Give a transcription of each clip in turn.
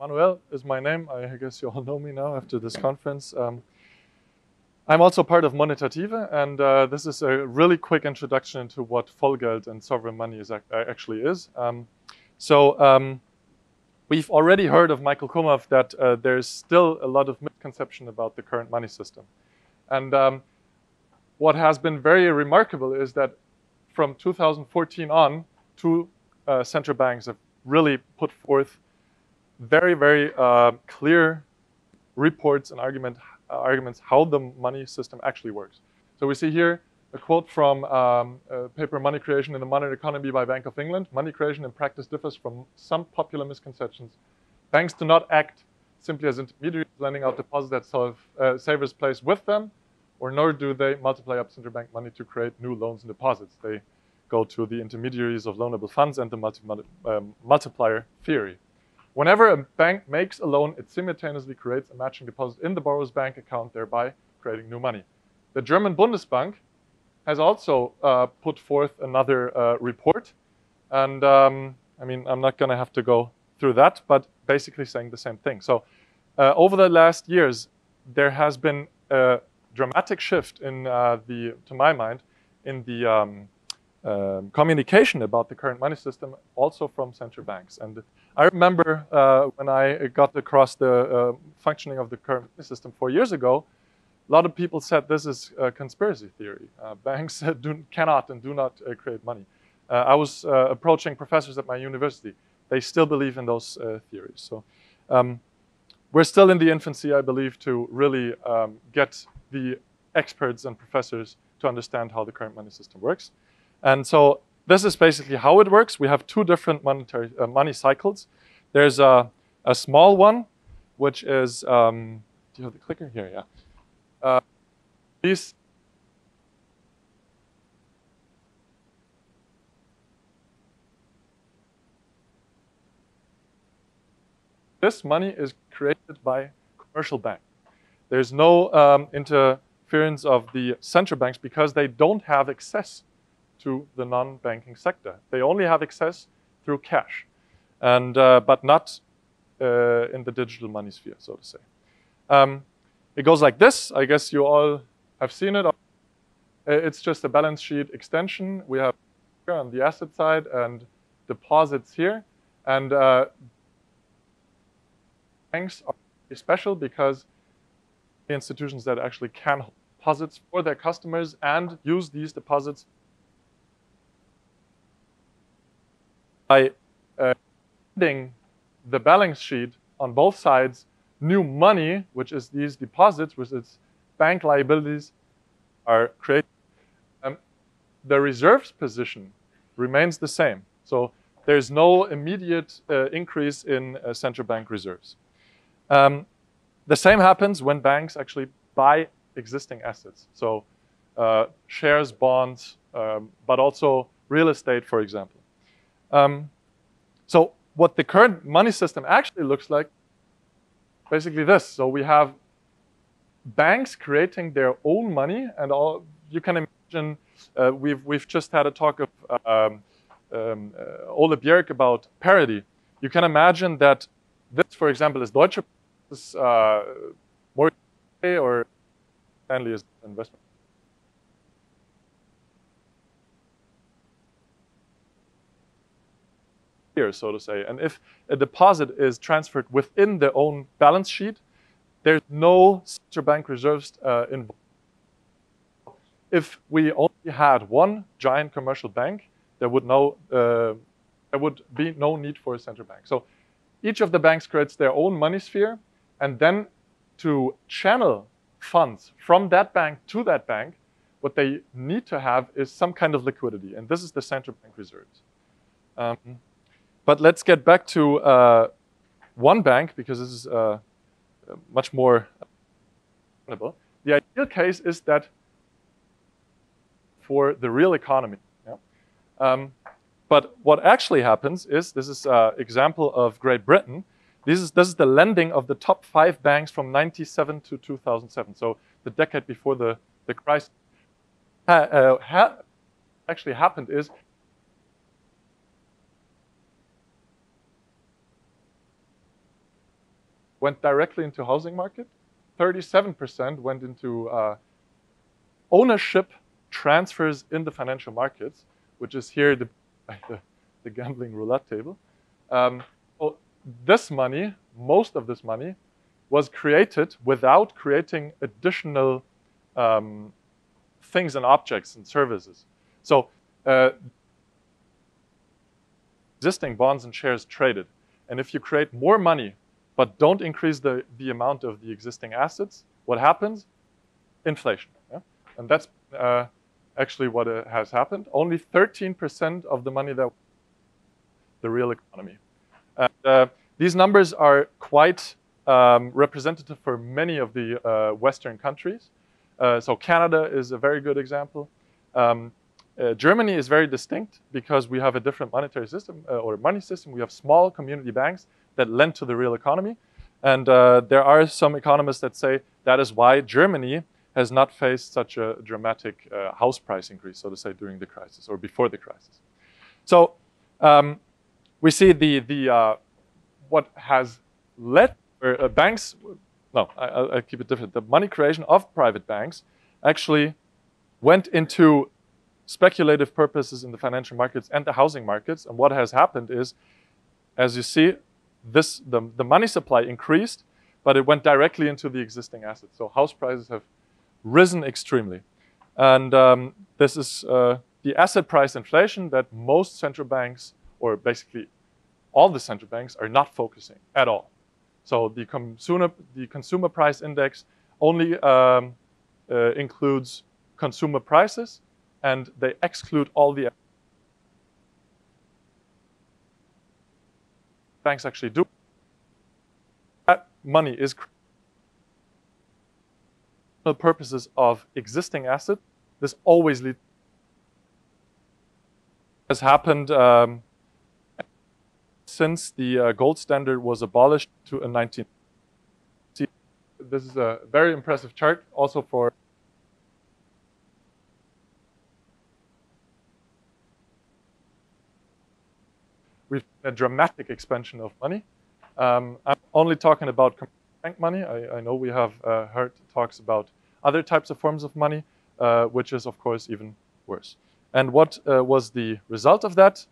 Manuel is my name. I guess you all know me now after this conference. Um, I'm also part of Monetative, and uh, this is a really quick introduction into what Vollgeld and sovereign money is, actually is. Um, so um, we've already heard of Michael Kumhof that uh, there's still a lot of misconception about the current money system. And um, what has been very remarkable is that from 2014 on, two uh, central banks have really put forth very, very uh, clear reports and argument, uh, arguments how the money system actually works. So we see here a quote from um, paper Money Creation in the Modern Economy by Bank of England. Money creation in practice differs from some popular misconceptions. Banks do not act simply as intermediaries lending out deposits that solve, uh, savers place with them, or nor do they multiply up central bank money to create new loans and deposits. They go to the intermediaries of loanable funds and the multi um, multiplier theory. Whenever a bank makes a loan, it simultaneously creates a matching deposit in the borrower's bank account, thereby creating new money. The German Bundesbank has also uh, put forth another uh, report. And um, I mean, I'm not going to have to go through that, but basically saying the same thing. So uh, over the last years, there has been a dramatic shift in uh, the, to my mind, in the um, um, communication about the current money system, also from central banks. And I remember uh, when I got across the uh, functioning of the current system four years ago, a lot of people said this is a conspiracy theory. Uh, banks do, cannot and do not uh, create money. I was approaching professors at my university. They still believe in those theories. So um, we're still in the infancy, I believe, to really um, get the experts and professors to understand how the current money system works. And so this is basically how it works. We have two different monetary uh, money cycles. There's a, a small one, which is, um, do you have the clicker here? Yeah. Uh, these this money is created by commercial bank. There's no um, interference of the central banks because they don't have access to the non-banking sector. They only have access through cash, and uh, but not uh, in the digital money sphere, so to say. Um, it goes like this. I guess you all have seen it. Uh, it's just a balance sheet extension. We have on the asset side and deposits here. And uh, banks are special because the institutions that actually can hold deposits for their customers and use these deposits by uh, the balance sheet on both sides, new money, which is these deposits, which is bank liabilities, are created. Um, the reserves position remains the same. So there's no immediate uh, increase in uh, central bank reserves. Um, the same happens when banks actually buy existing assets. So uh, shares, bonds, um, but also real estate, for example. Um, so what the current money system actually looks like, basically this. So we have banks creating their own money, and all you can imagine. Uh, we've we've just had a talk of um, um, uh, Ole Bjerg about parity. You can imagine that this, for example, is Deutsche, this, uh, or Stanley is investment here, so to say. And if a deposit is transferred within their own balance sheet, there's no central bank reserves uh, involved. If we only had one giant commercial bank, there would, no, uh, there would be no need for a central bank. So each of the banks creates their own money sphere, and then to channel funds from that bank to that bank, what they need to have is some kind of liquidity, and this is the central bank reserves. Um, but let's get back to uh, one bank because this is uh, much more. The ideal case is that for the real economy. Yeah? Um, but what actually happens is, this is an example of Great Britain. This is, this is the lending of the top five banks from 97 to 2007, so the decade before the, the crisis. Uh, ha actually happened is went directly into housing market. 37% went into uh, ownership transfers in the financial markets, which is here the, the, the gambling roulette table. Um, oh, this money, most of this money, was created without creating additional um, things and objects and services. So uh, existing bonds and shares traded. And if you create more money, but don't increase the, the amount of the existing assets, what happens? Inflation. Yeah? And that's uh, actually what uh, has happened. Only 13% of the money that the real economy. And, uh, these numbers are quite um, representative for many of the uh, Western countries. Uh, so Canada is a very good example. Um, uh, Germany is very distinct because we have a different monetary system or money system. We have small community banks that lend to the real economy. And uh, there are some economists that say that is why Germany has not faced such a dramatic uh, house price increase, so to say, during the crisis or before the crisis. So um, we see the, the, what has led uh, banks, no, I, will keep it different. The money creation of private banks actually went into speculative purposes in the financial markets and the housing markets. And what has happened is, as you see, this the, the money supply increased, but it went directly into the existing assets. So house prices have risen extremely. And um, this is uh, the asset price inflation that most central banks, or basically all the central banks, are not focusing at all. So the consumer, the consumer price index only um, uh, includes consumer prices, and they exclude all the banks actually do. That money is the purposes of existing asset. This always leads has happened um, since the uh, gold standard was abolished to a 19. See, this is a very impressive chart also for we've a dramatic expansion of money. Um, I'm only talking about bank money. I, I know we have uh, heard talks about other types of forms of money, uh, which is of course even worse. And what uh, was the result of that?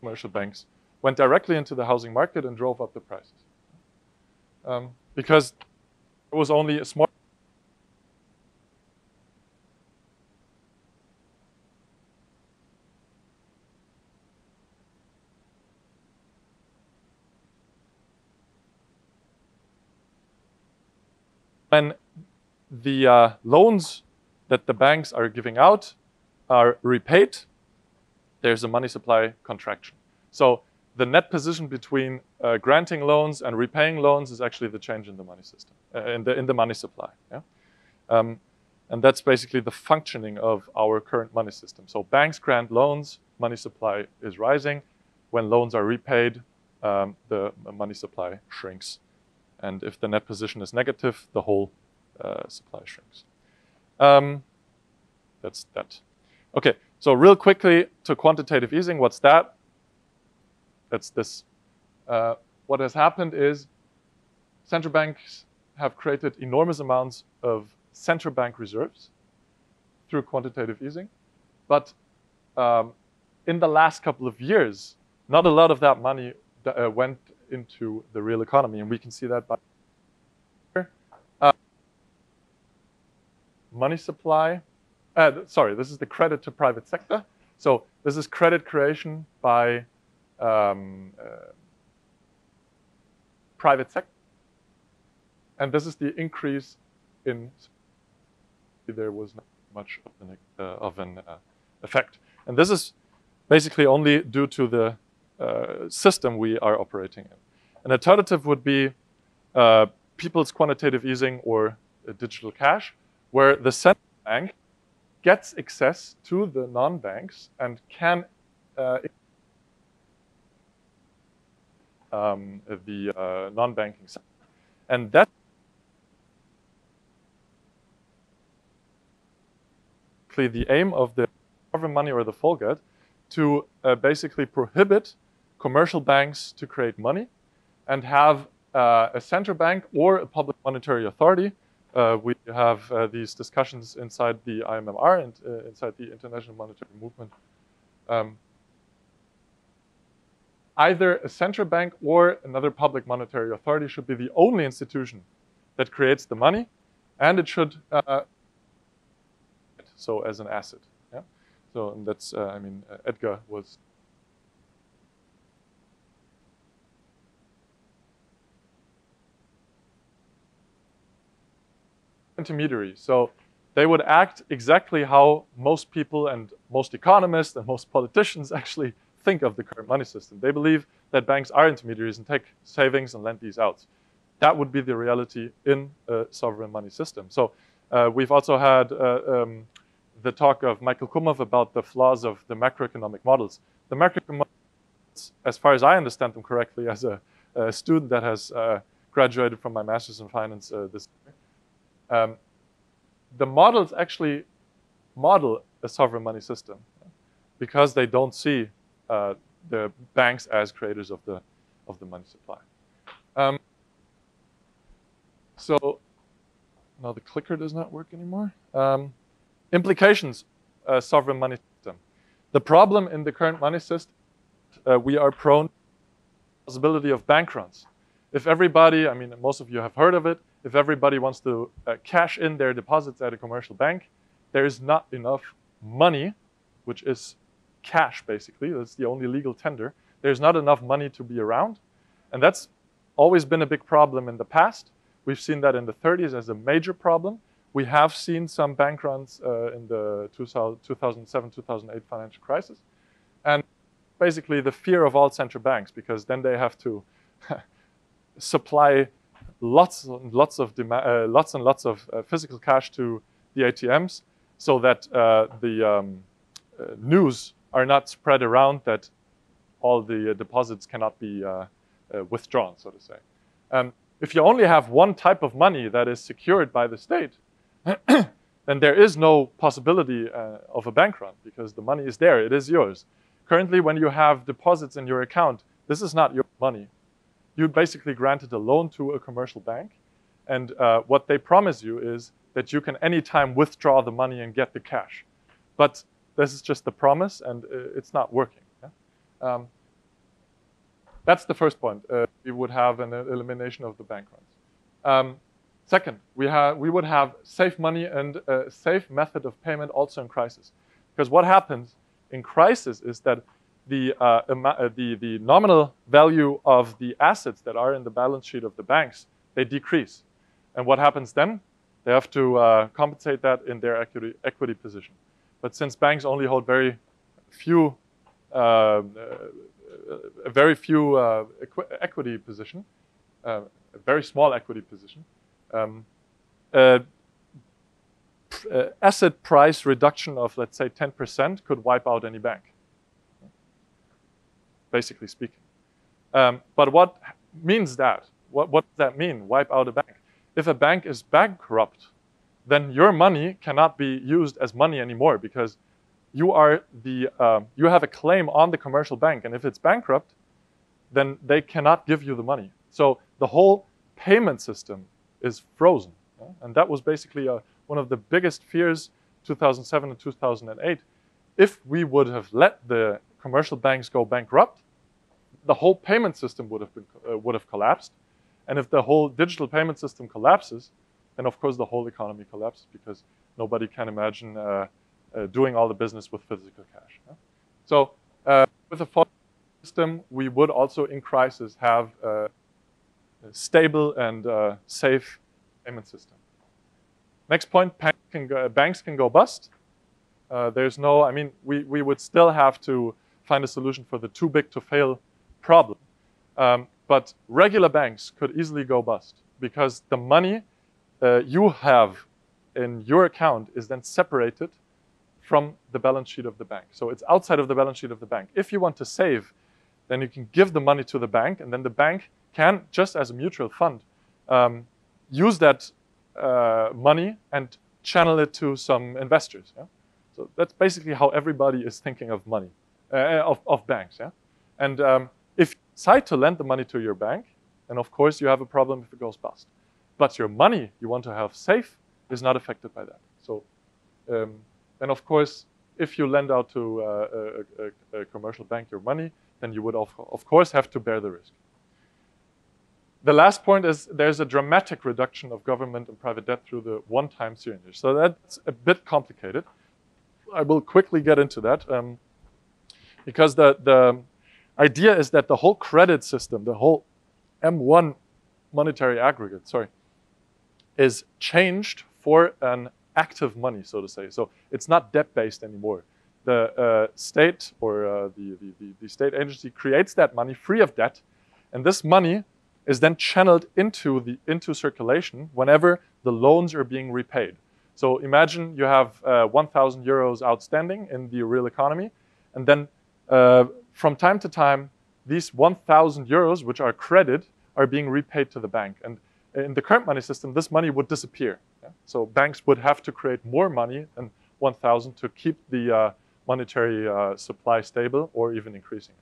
commercial banks went directly into the housing market and drove up the prices. Um, because it was only a small when the uh, loans that the banks are giving out are repaid, there's a money supply contraction. So the net position between uh, granting loans and repaying loans is actually the change in the money system, uh, in, the, in the money supply. Yeah? Um, and that's basically the functioning of our current money system. So banks grant loans, money supply is rising. When loans are repaid, um, the money supply shrinks. And if the net position is negative, the whole uh, supply shrinks. Um, that's that. Okay, so real quickly to quantitative easing, what's that? That's this. Uh, what has happened is central banks have created enormous amounts of central bank reserves through quantitative easing. But um, in the last couple of years, not a lot of that money uh, went into the real economy. And we can see that by uh, money supply uh, sorry, this is the credit to private sector. So this is credit creation by um, uh, private sector. And this is the increase in, there was not much of an, uh, of an uh, effect. And this is basically only due to the system we are operating in. An alternative would be uh, people's quantitative easing or digital cash, where the central bank gets access to the non-banks and can uh, um, the uh, non-banking sector. And that the aim of the sovereign money or the Vollgeld to uh, basically prohibit commercial banks to create money and have uh, a central bank or a public monetary authority. Uh, we have uh, these discussions inside the IMMR and uh, inside the International Monetary Movement. Um, either a central bank or another public monetary authority should be the only institution that creates the money, and it should uh, so as an asset. Yeah? So and that's uh, I mean Edgar was intermediary. So they would act exactly how most people and most economists and most politicians actually think of the current money system. They believe that banks are intermediaries and take savings and lend these out. That would be the reality in a sovereign money system. So uh, we've also had uh, um, the talk of Michael Kumhof about the flaws of the macroeconomic models. The macroeconomic models, as far as I understand them correctly, as a, a student that has uh, graduated from my master's in finance uh, this um, the models actually model a sovereign money system because they don't see uh, the banks as creators of the of the money supply. Um, so now the clicker does not work anymore. Um, implications, uh, sovereign money system. The problem in the current money system, uh, we are prone to the possibility of bank runs. If everybody, I mean, most of you have heard of it, if everybody wants to uh, cash in their deposits at a commercial bank, there is not enough money, which is cash basically, that's the only legal tender. There's not enough money to be around. And that's always been a big problem in the past. We've seen that in the 30s as a major problem. We have seen some bank runs uh, in the 2007 2008 financial crisis. And basically, the fear of all central banks, because then they have to supply lots and lots of uh, lots and lots of uh, physical cash to the ATMs, so that uh, the um, uh, news are not spread around that all the uh, deposits cannot be withdrawn, so to say. Um, if you only have one type of money that is secured by the state, then there is no possibility uh, of a bank run because the money is there, it is yours. Currently, when you have deposits in your account, this is not your money. You basically granted a loan to a commercial bank, and uh, what they promise you is that you can anytime withdraw the money and get the cash. But this is just the promise, and uh, it's not working. Yeah? Um, that's the first point. Uh, we would have an elimination of the bank runs. Um, second, we, have, we would have safe money and a safe method of payment also in crisis. Because what happens in crisis is that the, uh, uh, the, the nominal value of the assets that are in the balance sheet of the banks, they decrease. And what happens then? They have to uh, compensate that in their equity, equity position. But since banks only hold very few uh, a very few uh, equi equity position, uh, a very small equity position. Um, uh, asset price reduction of, let's say, 10% could wipe out any bank, basically speaking. Um, but what means that? What, what does that mean, wipe out a bank? If a bank is bankrupt, then your money cannot be used as money anymore because you are the uh, you have a claim on the commercial bank, and if it's bankrupt, then they cannot give you the money. So the whole payment system is frozen, yeah? and that was basically uh, one of the biggest fears 2007 and 2008. If we would have let the commercial banks go bankrupt, the whole payment system would have been uh, would have collapsed, and if the whole digital payment system collapses, then of course the whole economy collapses because nobody can imagine uh, uh, doing all the business with physical cash. Yeah? So uh, with a system, we would also in crisis have a stable and uh, safe payment system. Next point, can go, banks can go bust. Uh, there's no, I mean, we, we would still have to find a solution for the too big to fail problem. Um, but regular banks could easily go bust because the money uh, you have in your account is then separated from the balance sheet of the bank. So it's outside of the balance sheet of the bank. If you want to save, then you can give the money to the bank, and then the bank can, just as a mutual fund, um, use that uh, money and channel it to some investors. Yeah? So that's basically how everybody is thinking of money, of, of banks, yeah? And um, if you decide to lend the money to your bank, then of course you have a problem if it goes bust. But your money you want to have safe is not affected by that. So, um, and of course, if you lend out to uh, a, a, a, commercial bank your money, then you would of, of course have to bear the risk. The last point is there's a dramatic reduction of government and private debt through the one-time seigniorage. So that's a bit complicated. I will quickly get into that um, because the, the idea is that the whole credit system, the whole M1 monetary aggregate, sorry, is changed for an active money, so to say. So it's not debt-based anymore. The uh, state or uh, the, the, the, state agency creates that money free of debt, and this money is then channeled into, the, into circulation whenever the loans are being repaid. So imagine you have uh, 1,000 euros outstanding in the real economy, and then uh, from time to time, these 1,000 euros, which are credit, are being repaid to the bank. And in the current money system, this money would disappear. Yeah? So banks would have to create more money than 1,000 to keep the uh, monetary uh, supply stable or even increasing.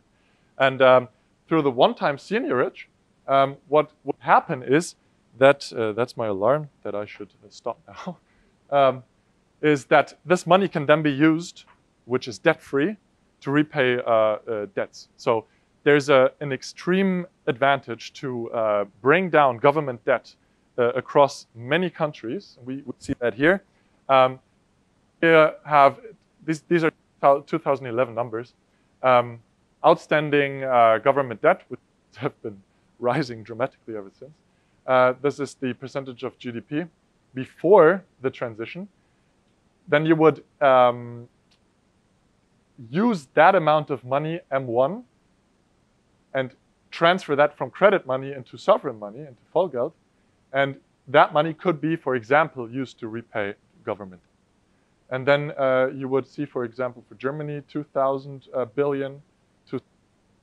And um, through the one-time seigniorage, um, what would happen is that, uh, that's my alarm that I should stop now, um, is that this money can then be used, which is debt-free, to repay uh, uh, debts. So there's a, an extreme advantage to uh, bring down government debt across many countries. We, see that here. Um, have, these, these are 2011 numbers. Um, outstanding government debt, which have been rising dramatically ever since. Uh, this is the percentage of GDP before the transition. Then you would um, use that amount of money, M1, and transfer that from credit money into sovereign money, into Vollgeld. And that money could be, for example, used to repay government. And then uh, you would see, for example, for Germany, 2,000 uh, billion to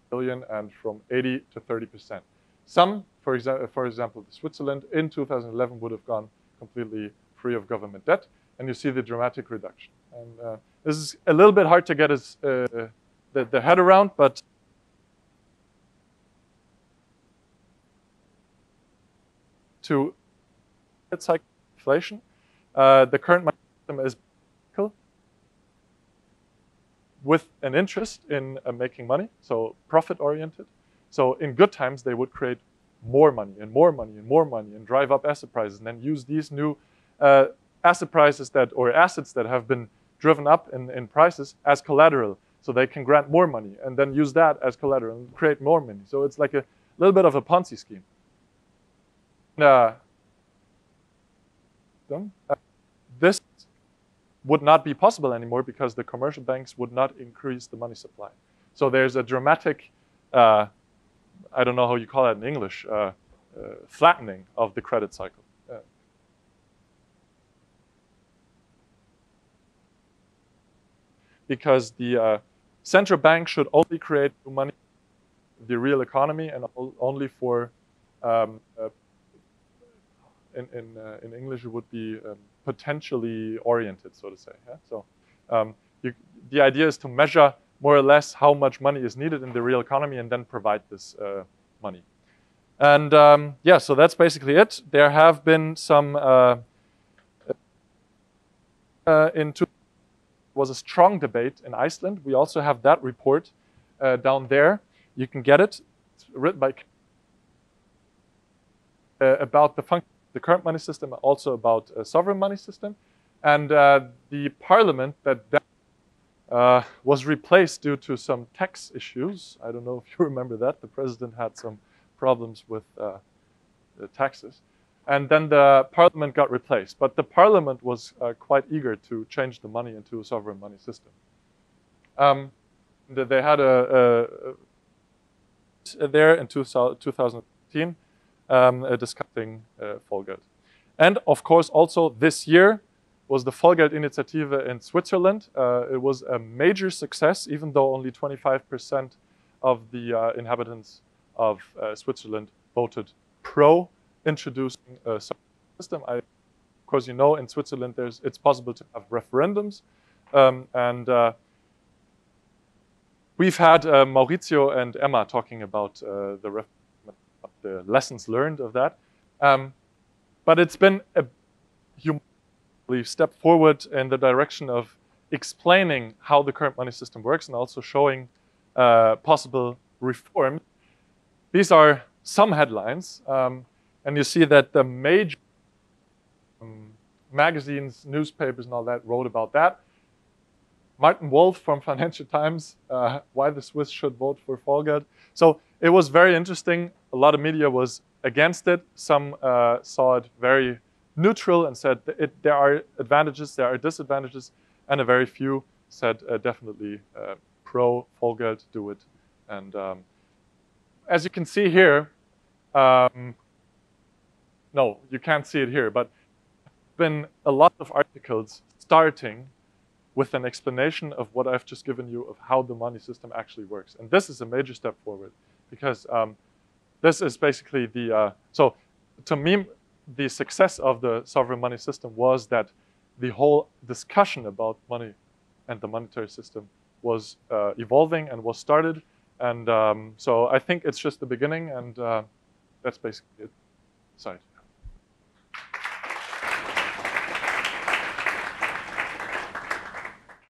billion and from 80 to 30 percent. Some, for, exa for example, Switzerland in 2011 would have gone completely free of government debt. And you see the dramatic reduction. And uh, this is a little bit hard to get his, uh, the, the head around, but to it's like inflation. Uh, the current system is with an interest in uh, making money, so profit oriented. So in good times, they would create more money and more money and more money and drive up asset prices and then use these new uh, asset prices that or assets that have been driven up in, in prices as collateral. So they can grant more money and then use that as collateral and create more money. So it's like a little bit of a Ponzi scheme. Uh, uh, this would not be possible anymore because the commercial banks would not increase the money supply. So there's a dramatic, uh, I don't know how you call it in English, uh, uh, flattening of the credit cycle. Uh, because the uh, central bank should only create money, the real economy, and only for um, uh, in in, uh, in English it would be um, potentially oriented, so to say. Yeah? So um, you, the idea is to measure more or less how much money is needed in the real economy and then provide this uh, money. And um, yeah, so that's basically it. There have been some uh, uh, in was a strong debate in Iceland. We also have that report uh, down there. You can get it. It's written by uh, about the the current money system, also about a sovereign money system. And uh, the parliament that, that uh, was replaced due to some tax issues. I don't know if you remember that. The president had some problems with uh, taxes. And then the parliament got replaced. But the parliament was uh, quite eager to change the money into a sovereign money system. Um, they had a, a, a there in 2015 um, uh, discussing uh. And of course, also this year was the Vollgeld Initiative in Switzerland. Uh, it was a major success, even though only 25% of the uh, inhabitants of uh, Switzerland voted pro introducing a system. I, of course, you know in Switzerland there's, it's possible to have referendums Um, and uh, we've had uh, Maurizio and Emma talking about uh, the, the, lessons learned of that. Um, but it's been a step forward in the direction of explaining how the current money system works and also showing uh, possible reform. These are some headlines, um, and you see that the major um, magazines, newspapers, and all that wrote about that. Martin Wolf from Financial Times, uh, why the Swiss should vote for Vollgeld. So it was very interesting. A lot of media was against it. Some uh, saw it very neutral and said it, there are advantages, there are disadvantages, and a very few said uh, definitely uh, pro Vollgeld, do it. And um, as you can see here, um, no, you can't see it here, but been a lot of articles starting with an explanation of what I've just given you of how the money system actually works. And this is a major step forward because um, this is basically the, uh, so to me, the success of the sovereign money system was that the whole discussion about money and the monetary system was uh, evolving and was started. And um, so I think it's just the beginning, and uh, that's basically it. Side.